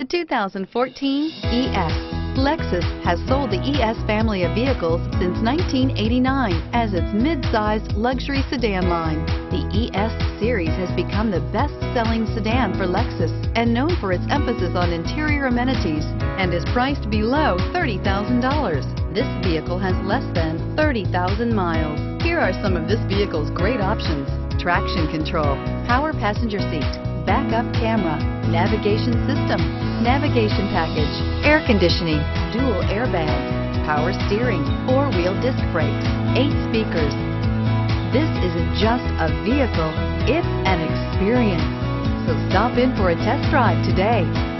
The 2014 ES. Lexus has sold the ES family of vehicles since 1989 as its mid-sized luxury sedan line. The ES series has become the best-selling sedan for Lexus and known for its emphasis on interior amenities and is priced below $30,000. This vehicle has less than 30,000 miles. Here are some of this vehicle's great options. Traction control, power passenger seat, backup camera, navigation system, navigation package, air conditioning, dual airbags, power steering, four-wheel disc brakes, eight speakers. This isn't just a vehicle, it's an experience. So stop in for a test drive today.